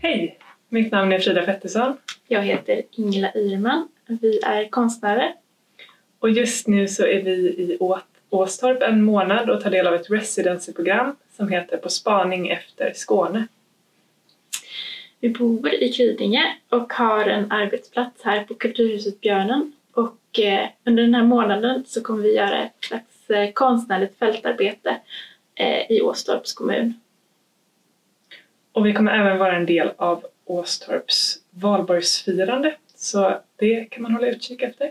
Hej! Mitt namn är Frida Pettersson Jag heter Ingela Irman. Vi är konstnärer. och just nu så är vi i Åstorp en månad och tar del av ett residencyprogram som heter På spaning efter Skåne. Vi bor i Kvidinge och har en arbetsplats här på Kulturhuset Björnen. Och eh, under den här månaden så kommer vi göra ett slags eh, konstnärligt fältarbete eh, i Åstorps kommun. Och vi kommer även vara en del av Åstorps valborgsfirande så det kan man hålla utkik efter.